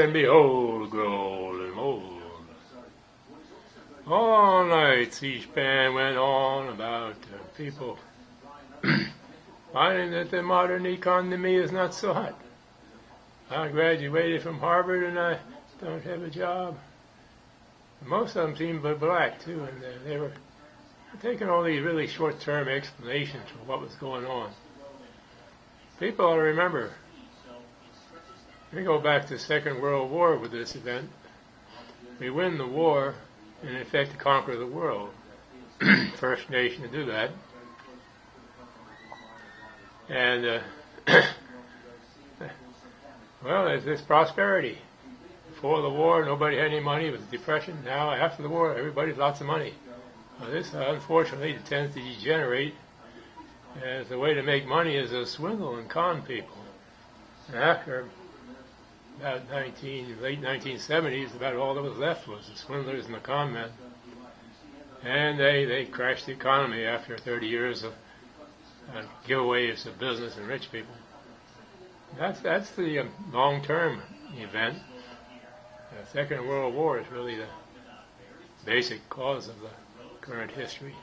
and behold, grow old and old. All night C-SPAN went on about uh, people finding that the modern economy is not so hot. I graduated from Harvard and I don't have a job. Most of them seemed but black too, and they were taking all these really short-term explanations for what was going on. People ought to remember. We go back to the Second World War with this event. We win the war, and in effect conquer the world. First nation to do that. And uh, well, there's this prosperity. Before the war, nobody had any money. It was depression. Now, after the war, everybody's lots of money. Well, this, uh, unfortunately, tends to degenerate as the way to make money is to swindle and con people. And after about 19, late 1970s, about all that was left was the swindlers and the con men. And they, they crashed the economy after 30 years of uh, giveaways of business and rich people. That's, that's the um, long-term event. The Second World War is really the basic cause of the current history.